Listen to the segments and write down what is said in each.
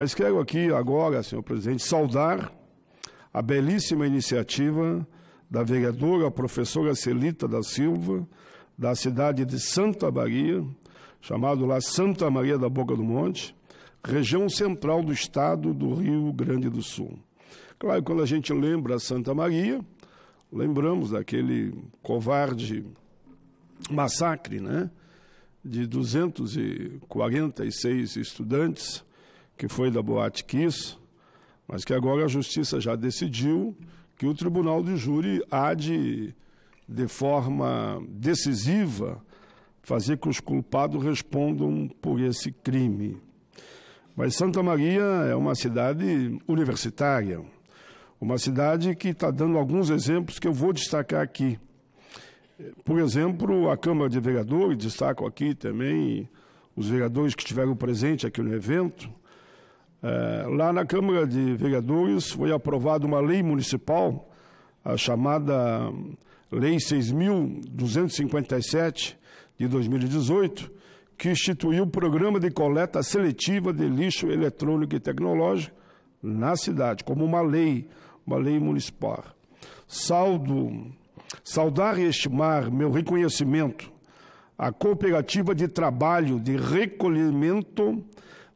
Mas quero aqui agora, senhor presidente, saudar a belíssima iniciativa da vereadora professora Celita da Silva, da cidade de Santa Maria, chamado lá Santa Maria da Boca do Monte, região central do estado do Rio Grande do Sul. Claro, quando a gente lembra Santa Maria, lembramos daquele covarde massacre, né? De 246 estudantes que foi da Boate Kiss, mas que agora a Justiça já decidiu que o Tribunal de Júri há de, de forma decisiva, fazer que os culpados respondam por esse crime. Mas Santa Maria é uma cidade universitária, uma cidade que está dando alguns exemplos que eu vou destacar aqui. Por exemplo, a Câmara de Vereadores, destaco aqui também os vereadores que estiveram presentes aqui no evento, é, lá na Câmara de Vereadores foi aprovada uma lei municipal, a chamada Lei 6.257 de 2018, que instituiu o programa de coleta seletiva de lixo eletrônico e tecnológico na cidade, como uma lei, uma lei municipal. Saldo, saudar e estimar meu reconhecimento à cooperativa de trabalho de recolhimento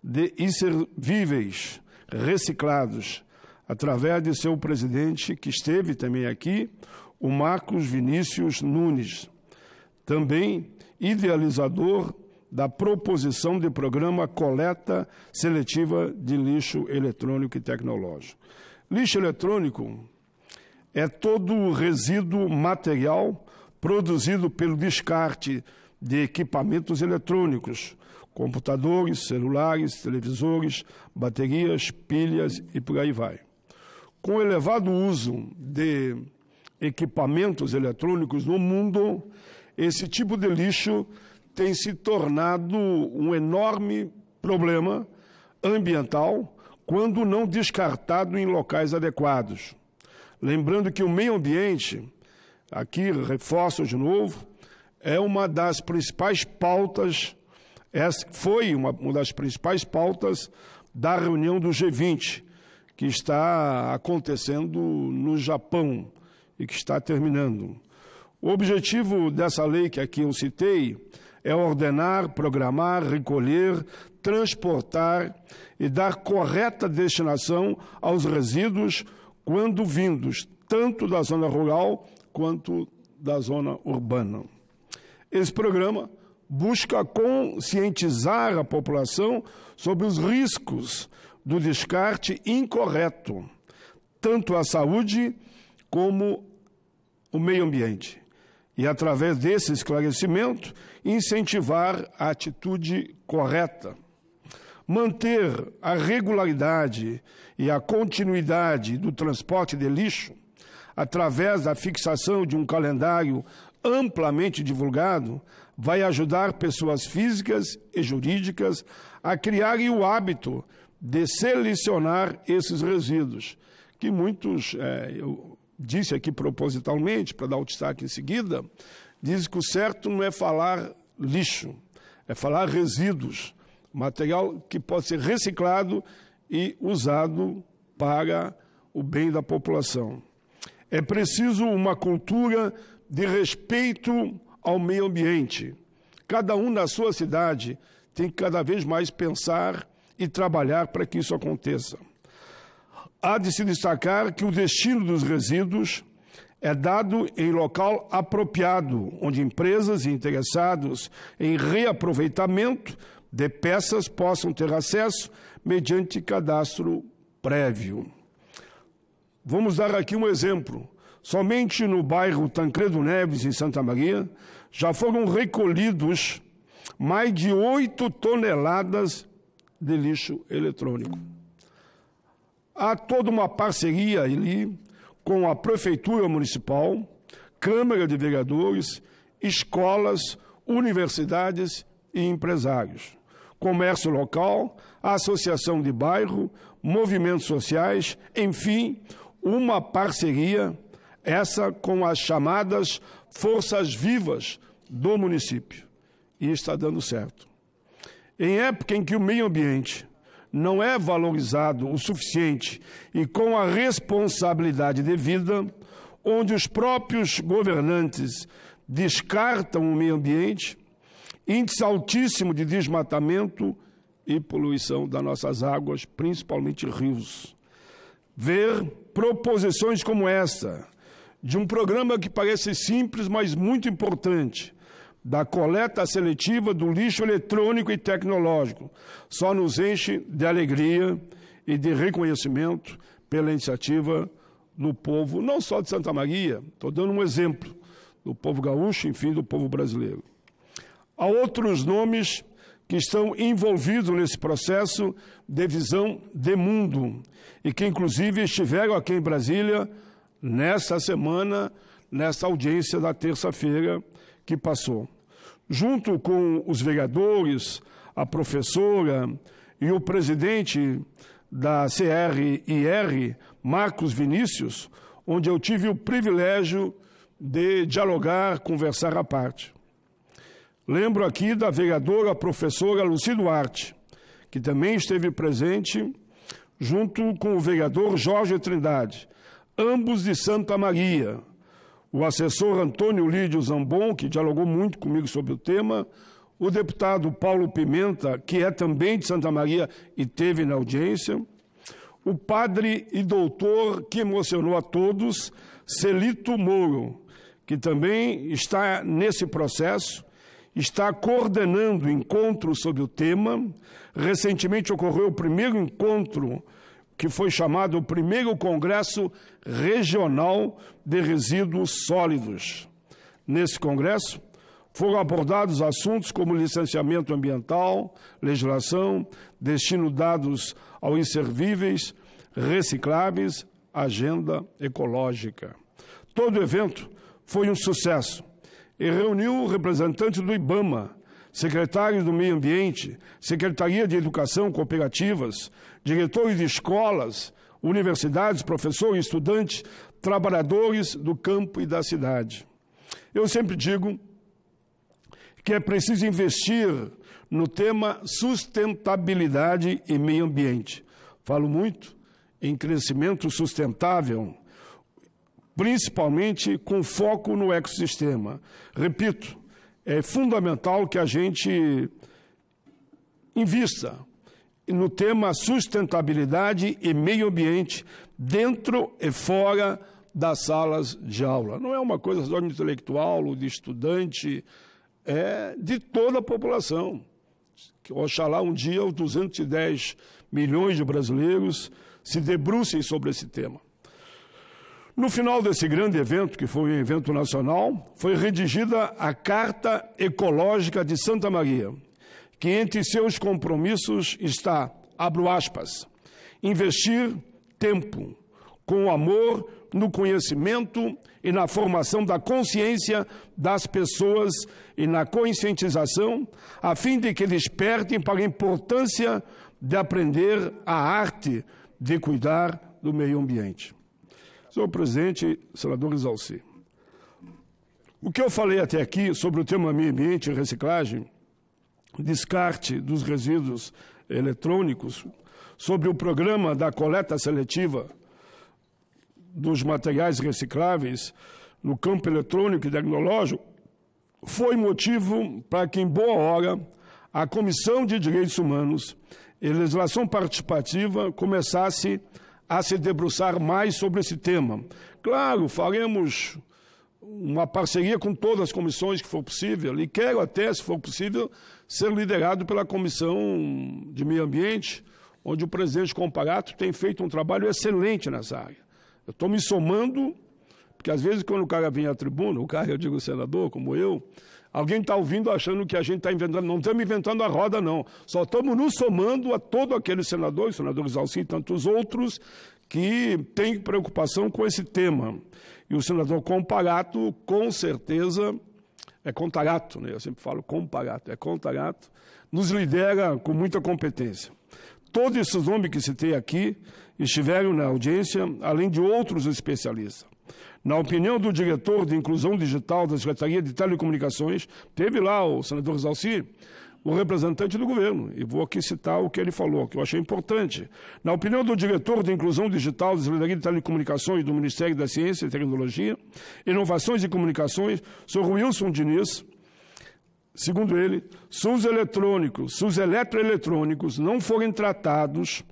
de inservíveis reciclados, através de seu presidente, que esteve também aqui, o Marcos Vinícius Nunes, também idealizador da proposição de programa coleta seletiva de lixo eletrônico e tecnológico. Lixo eletrônico é todo o resíduo material produzido pelo descarte de equipamentos eletrônicos, computadores, celulares, televisores, baterias, pilhas e por aí vai. Com o elevado uso de equipamentos eletrônicos no mundo, esse tipo de lixo tem se tornado um enorme problema ambiental quando não descartado em locais adequados. Lembrando que o meio ambiente, aqui reforço de novo, é uma das principais pautas essa foi uma, uma das principais pautas da reunião do G20, que está acontecendo no Japão e que está terminando. O objetivo dessa lei que aqui eu citei é ordenar, programar, recolher, transportar e dar correta destinação aos resíduos quando vindos tanto da zona rural quanto da zona urbana. Esse programa busca conscientizar a população sobre os riscos do descarte incorreto, tanto à saúde como o meio ambiente. E, através desse esclarecimento, incentivar a atitude correta. Manter a regularidade e a continuidade do transporte de lixo, através da fixação de um calendário amplamente divulgado, vai ajudar pessoas físicas e jurídicas a criarem o hábito de selecionar esses resíduos, que muitos, é, eu disse aqui propositalmente, para dar o destaque em seguida, dizem que o certo não é falar lixo, é falar resíduos, material que pode ser reciclado e usado para o bem da população. É preciso uma cultura de respeito ao meio ambiente. Cada um na sua cidade tem que cada vez mais pensar e trabalhar para que isso aconteça. Há de se destacar que o destino dos resíduos é dado em local apropriado, onde empresas interessados em reaproveitamento de peças possam ter acesso mediante cadastro prévio. Vamos dar aqui um exemplo. Somente no bairro Tancredo Neves, em Santa Maria, já foram recolhidos mais de 8 toneladas de lixo eletrônico. Há toda uma parceria ali com a Prefeitura Municipal, Câmara de Vereadores, escolas, universidades e empresários. Comércio local, associação de bairro, movimentos sociais, enfim, uma parceria essa com as chamadas forças vivas do município. E está dando certo. Em época em que o meio ambiente não é valorizado o suficiente e com a responsabilidade devida, onde os próprios governantes descartam o meio ambiente, índice altíssimo de desmatamento e poluição das nossas águas, principalmente rios. Ver proposições como esta, de um programa que parece simples, mas muito importante, da coleta seletiva do lixo eletrônico e tecnológico, só nos enche de alegria e de reconhecimento pela iniciativa do povo, não só de Santa Maria, estou dando um exemplo, do povo gaúcho, enfim, do povo brasileiro. Há outros nomes que estão envolvidos nesse processo de visão de mundo e que, inclusive, estiveram aqui em Brasília nessa semana, nessa audiência da terça-feira que passou. Junto com os vereadores, a professora e o presidente da CRIR, Marcos Vinícius, onde eu tive o privilégio de dialogar, conversar à parte. Lembro aqui da vereadora professora Luci Duarte, que também esteve presente junto com o vereador Jorge Trindade, ambos de Santa Maria. O assessor Antônio Lídio Zambon, que dialogou muito comigo sobre o tema, o deputado Paulo Pimenta, que é também de Santa Maria e teve na audiência, o padre e doutor que emocionou a todos, Celito Moro, que também está nesse processo, está coordenando encontros sobre o tema. Recentemente ocorreu o primeiro encontro, que foi chamado o primeiro Congresso Regional de Resíduos Sólidos. Nesse congresso, foram abordados assuntos como licenciamento ambiental, legislação, destino dados aos inservíveis, recicláveis, agenda ecológica. Todo o evento foi um sucesso e reuniu representantes do IBAMA, secretários do Meio Ambiente, Secretaria de Educação, cooperativas, diretores de escolas, universidades, professores, estudantes, trabalhadores do campo e da cidade. Eu sempre digo que é preciso investir no tema sustentabilidade e meio ambiente. Falo muito em crescimento sustentável, principalmente com foco no ecossistema. Repito, é fundamental que a gente invista no tema sustentabilidade e meio ambiente dentro e fora das salas de aula. Não é uma coisa só de intelectual ou de estudante, é de toda a população. Oxalá um dia os 210 milhões de brasileiros se debrucem sobre esse tema. No final desse grande evento, que foi um evento nacional, foi redigida a Carta Ecológica de Santa Maria, que entre seus compromissos está, abro aspas, investir tempo com amor no conhecimento e na formação da consciência das pessoas e na conscientização, a fim de que despertem para a importância de aprender a arte de cuidar do meio ambiente. Senhor presidente, senador Isalci, o que eu falei até aqui sobre o tema meio ambiente e reciclagem, descarte dos resíduos eletrônicos, sobre o programa da coleta seletiva dos materiais recicláveis no campo eletrônico e tecnológico, foi motivo para que, em boa hora, a Comissão de Direitos Humanos e Legislação Participativa começasse a se debruçar mais sobre esse tema. Claro, faremos uma parceria com todas as comissões que for possível, e quero até, se for possível, ser liderado pela Comissão de Meio Ambiente, onde o presidente Comparato tem feito um trabalho excelente nessa área. Eu estou me somando, porque às vezes quando o cara vem à tribuna, o cara, eu digo senador, como eu, Alguém está ouvindo achando que a gente está inventando. Não estamos inventando a roda, não. Só estamos nos somando a todos aqueles senadores, senadores Alcim e tantos outros, que têm preocupação com esse tema. E o senador Comparato, com certeza, é Contarato, né? eu sempre falo Comparato, é Contarato, nos lidera com muita competência. Todos esses nomes que citei aqui estiveram na audiência, além de outros especialistas. Na opinião do diretor de inclusão digital da Secretaria de Telecomunicações, teve lá o senador Zalci, o representante do governo. E vou aqui citar o que ele falou, que eu achei importante. Na opinião do diretor de Inclusão Digital, Secretaria de Telecomunicações do Ministério da Ciência e Tecnologia, Inovações e Comunicações, Sr. Wilson Diniz, segundo ele, se os eletrônicos, se os eletroeletrônicos não forem tratados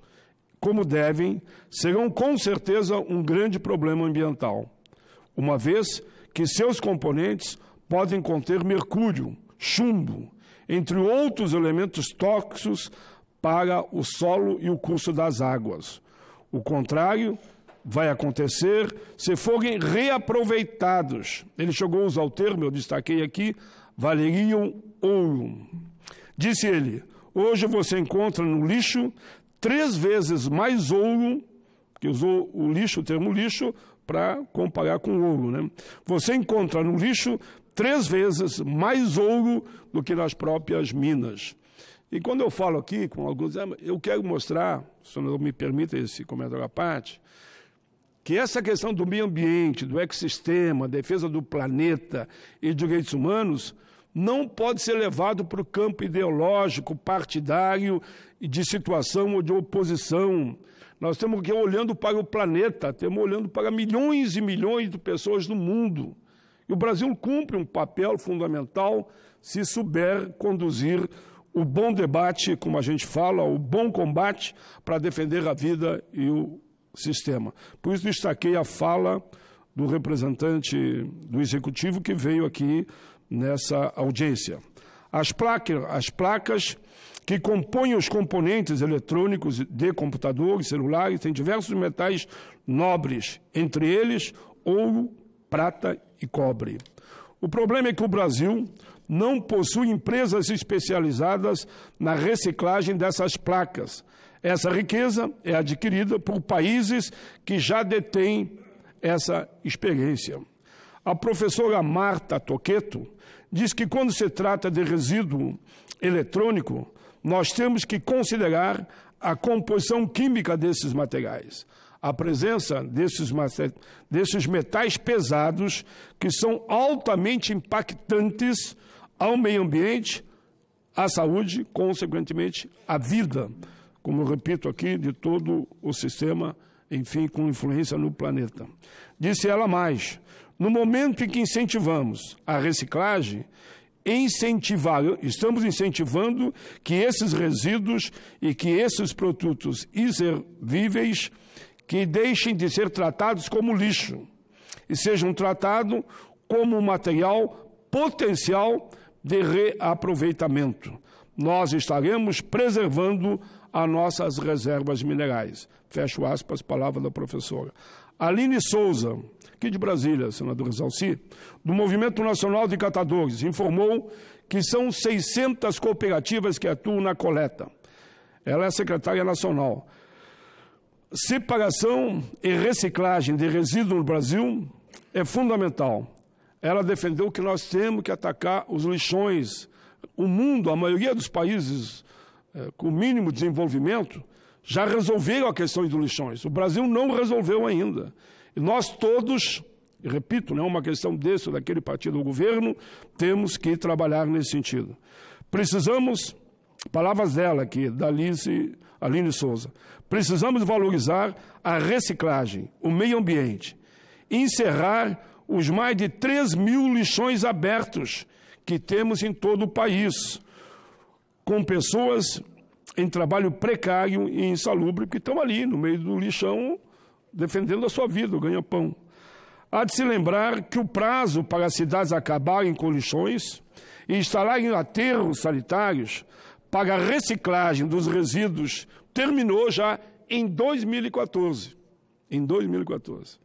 como devem, serão com certeza um grande problema ambiental, uma vez que seus componentes podem conter mercúrio, chumbo, entre outros elementos tóxicos para o solo e o curso das águas. O contrário vai acontecer se forem reaproveitados. Ele chegou a usar o termo, eu destaquei aqui, valeriam ouro. Disse ele: hoje você encontra no lixo três vezes mais ouro, que usou o lixo, o termo lixo, para comparar com ouro. Né? Você encontra no lixo três vezes mais ouro do que nas próprias minas. E quando eu falo aqui com alguns, eu quero mostrar, se não me permita esse comentário à parte, que essa questão do meio ambiente, do ecossistema, defesa do planeta e direitos humanos não pode ser levado para o campo ideológico, partidário, de situação ou de oposição. Nós temos que olhando para o planeta, temos olhando para milhões e milhões de pessoas no mundo. E o Brasil cumpre um papel fundamental se souber conduzir o bom debate, como a gente fala, o bom combate para defender a vida e o sistema. Por isso destaquei a fala do representante do executivo que veio aqui nessa audiência. As, placas, as placas que compõem os componentes eletrônicos de computadores, celulares, têm diversos metais nobres, entre eles ouro, prata e cobre. O problema é que o Brasil não possui empresas especializadas na reciclagem dessas placas. Essa riqueza é adquirida por países que já detêm essa experiência. A professora Marta Toqueto diz que quando se trata de resíduo eletrônico, nós temos que considerar a composição química desses materiais, a presença desses, desses metais pesados que são altamente impactantes ao meio ambiente, à saúde, consequentemente, à vida, como repito aqui, de todo o sistema, enfim, com influência no planeta. Disse ela mais: no momento em que incentivamos a reciclagem, incentivar, estamos incentivando que esses resíduos e que esses produtos inservíveis que deixem de ser tratados como lixo e sejam tratados como material potencial de reaproveitamento. Nós estaremos preservando as nossas reservas minerais. Fecho aspas, palavra da professora. Aline Souza, aqui de Brasília, senador Exalci, do Movimento Nacional de Catadores, informou que são 600 cooperativas que atuam na coleta. Ela é secretária nacional. Separação e reciclagem de resíduos no Brasil é fundamental. Ela defendeu que nós temos que atacar os lixões. O mundo, a maioria dos países é, com mínimo desenvolvimento, já resolveram a questão dos lixões. O Brasil não resolveu ainda. E nós todos, repito, não é uma questão desse ou daquele partido do governo, temos que trabalhar nesse sentido. Precisamos, palavras dela aqui, da Alice, Aline Souza, precisamos valorizar a reciclagem, o meio ambiente, encerrar os mais de 3 mil lixões abertos que temos em todo o país, com pessoas em trabalho precário e insalubre que estão ali no meio do lixão defendendo a sua vida, o ganha-pão. Há de se lembrar que o prazo para as cidades acabarem com lixões e instalarem aterros sanitários para a reciclagem dos resíduos terminou já em 2014. Em 2014.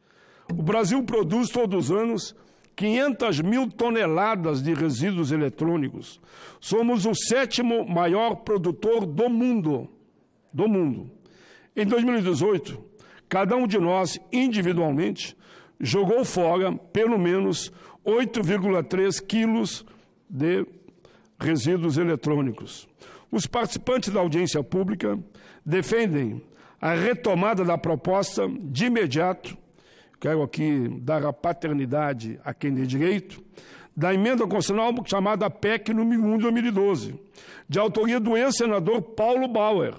O Brasil produz todos os anos 500 mil toneladas de resíduos eletrônicos. Somos o sétimo maior produtor do mundo. Do mundo. Em 2018, Cada um de nós, individualmente, jogou fora pelo menos 8,3 quilos de resíduos eletrônicos. Os participantes da audiência pública defendem a retomada da proposta de imediato, quero aqui dar a paternidade a quem tem direito, da emenda constitucional chamada PEC número 1 de 2012, de autoria do ex-senador Paulo Bauer.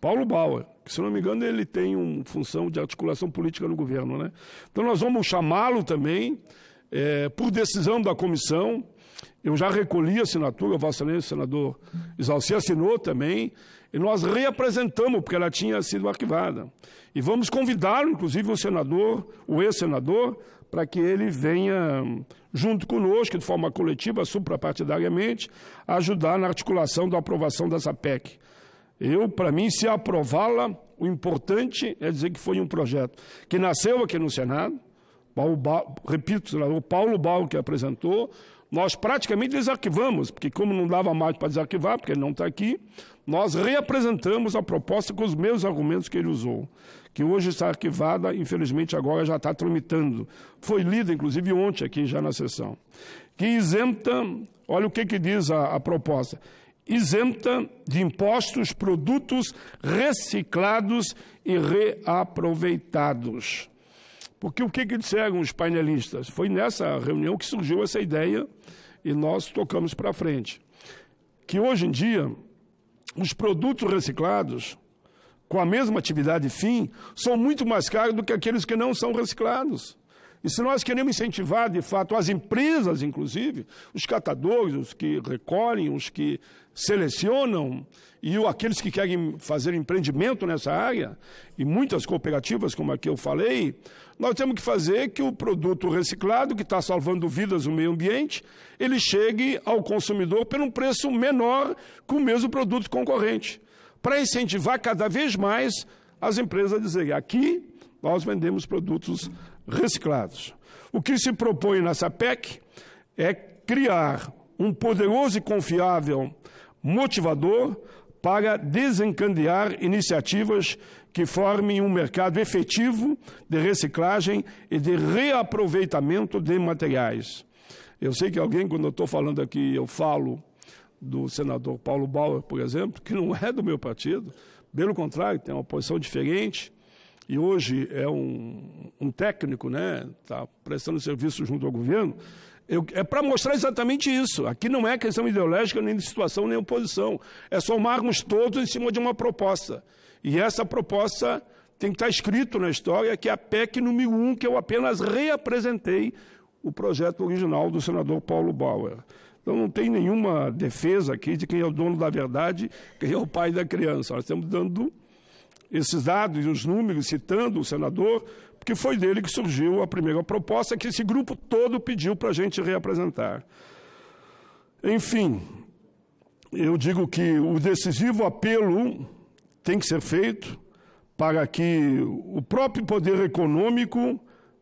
Paulo Bauer, que se não me engano ele tem uma função de articulação política no governo, né? Então nós vamos chamá-lo também, é, por decisão da comissão, eu já recolhi a assinatura, Vossa Excelência, senador Isalci assinou também, e nós reapresentamos, porque ela tinha sido arquivada. E vamos convidá-lo, inclusive o senador, o ex-senador, para que ele venha, junto conosco, de forma coletiva, suprapartidariamente, ajudar na articulação da aprovação dessa PEC. Eu, para mim, se aprová-la, o importante é dizer que foi um projeto que nasceu aqui no Senado, Paulo repito, o Paulo Bal que apresentou, nós praticamente desarquivamos, porque como não dava mais para desarquivar, porque ele não está aqui, nós reapresentamos a proposta com os mesmos argumentos que ele usou que hoje está arquivada, infelizmente agora já está tramitando. Foi lida, inclusive, ontem aqui já na sessão. Que isenta, olha o que, que diz a, a proposta, isenta de impostos produtos reciclados e reaproveitados. Porque o que, que disseram os painelistas? Foi nessa reunião que surgiu essa ideia e nós tocamos para frente. Que hoje em dia, os produtos reciclados, com a mesma atividade fim são muito mais caros do que aqueles que não são reciclados. E se nós queremos incentivar, de fato, as empresas, inclusive, os catadores, os que recolhem, os que selecionam, e aqueles que querem fazer empreendimento nessa área, e muitas cooperativas, como aqui eu falei, nós temos que fazer que o produto reciclado, que está salvando vidas no meio ambiente, ele chegue ao consumidor por um preço menor que o mesmo produto concorrente para incentivar cada vez mais as empresas a dizerem: aqui nós vendemos produtos reciclados. O que se propõe nessa PEC é criar um poderoso e confiável motivador para desencadear iniciativas que formem um mercado efetivo de reciclagem e de reaproveitamento de materiais. Eu sei que alguém, quando eu estou falando aqui, eu falo do senador Paulo Bauer, por exemplo, que não é do meu partido, pelo contrário, tem uma posição diferente e hoje é um, um técnico, né, está prestando serviço junto ao governo, eu, é para mostrar exatamente isso. Aqui não é questão ideológica, nem de situação, nem oposição. É somarmos todos em cima de uma proposta. E essa proposta tem que estar escrito na história, que é a PEC número 1, que eu apenas reapresentei o projeto original do senador Paulo Bauer. Então não tem nenhuma defesa aqui de quem é o dono da verdade, quem é o pai da criança. Nós estamos dando esses dados e os números, citando o senador, porque foi dele que surgiu a primeira proposta que esse grupo todo pediu para a gente reapresentar. Enfim, eu digo que o decisivo apelo tem que ser feito para que o próprio poder econômico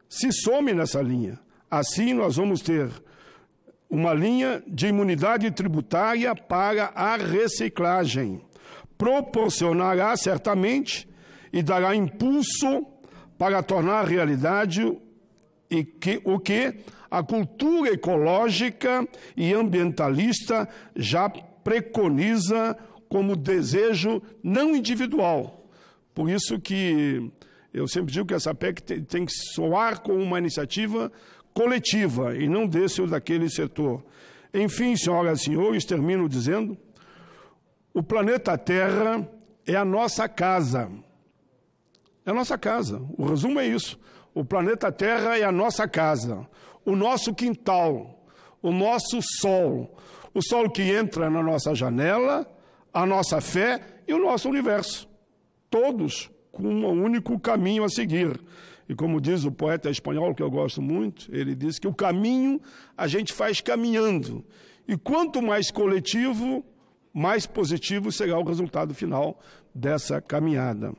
se some nessa linha. Assim, nós vamos ter uma linha de imunidade tributária para a reciclagem. Proporcionará certamente e dará impulso para tornar realidade e que, o que a cultura ecológica e ambientalista já preconiza como desejo não individual. Por isso que eu sempre digo que essa PEC tem que soar como uma iniciativa coletiva e não desse ou daquele setor. Enfim, senhoras e senhores, termino dizendo: o planeta Terra é a nossa casa. É a nossa casa. O resumo é isso. O planeta Terra é a nossa casa, o nosso quintal, o nosso sol, o sol que entra na nossa janela, a nossa fé e o nosso universo. Todos com um único caminho a seguir. E como diz o poeta espanhol, que eu gosto muito, ele diz que o caminho a gente faz caminhando. E quanto mais coletivo, mais positivo será o resultado final dessa caminhada.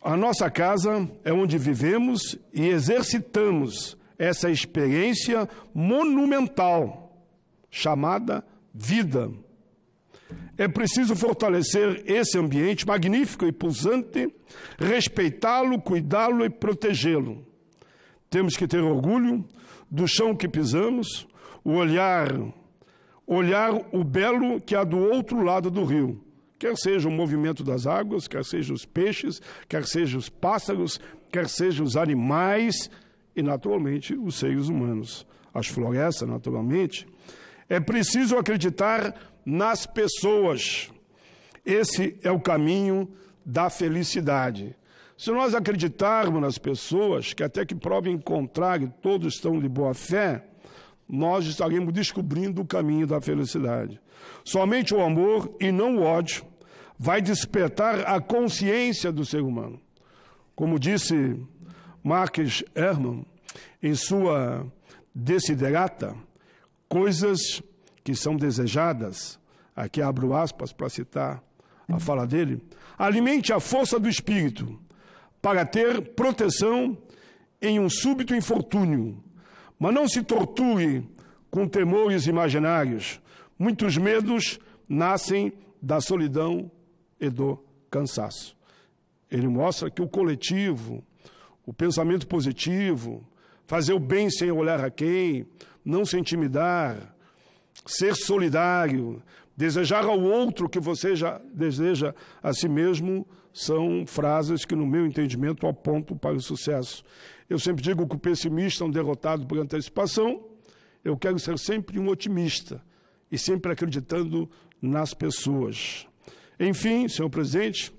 A nossa casa é onde vivemos e exercitamos essa experiência monumental chamada vida. É preciso fortalecer esse ambiente magnífico e pulsante, respeitá-lo, cuidá-lo e protegê-lo. Temos que ter orgulho do chão que pisamos, o olhar, olhar o belo que há do outro lado do rio. Quer seja o movimento das águas, quer seja os peixes, quer seja os pássaros, quer seja os animais e, naturalmente, os seres humanos, as florestas, naturalmente. É preciso acreditar nas pessoas. Esse é o caminho da felicidade. Se nós acreditarmos nas pessoas, que até que provem em contrário, todos estão de boa fé, nós estaremos descobrindo o caminho da felicidade. Somente o amor e não o ódio vai despertar a consciência do ser humano. Como disse Marques Hermann em sua Desiderata, coisas que são desejadas, aqui abro aspas para citar a fala dele, alimente a força do espírito para ter proteção em um súbito infortúnio, mas não se torture com temores imaginários. Muitos medos nascem da solidão e do cansaço. Ele mostra que o coletivo, o pensamento positivo, fazer o bem sem olhar a quem, não se intimidar, ser solidário, desejar ao outro o que você já deseja a si mesmo, são frases que, no meu entendimento, apontam para o sucesso. Eu sempre digo que o pessimista é um derrotado por antecipação. Eu quero ser sempre um otimista e sempre acreditando nas pessoas. Enfim, senhor presidente,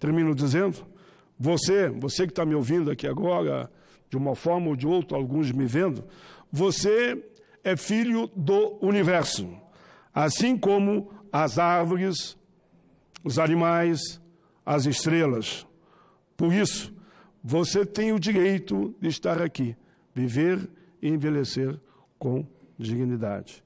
termino dizendo: você, você que está me ouvindo aqui agora, de uma forma ou de outra, alguns me vendo, você é filho do universo, assim como as árvores, os animais, as estrelas. Por isso, você tem o direito de estar aqui, viver e envelhecer com dignidade.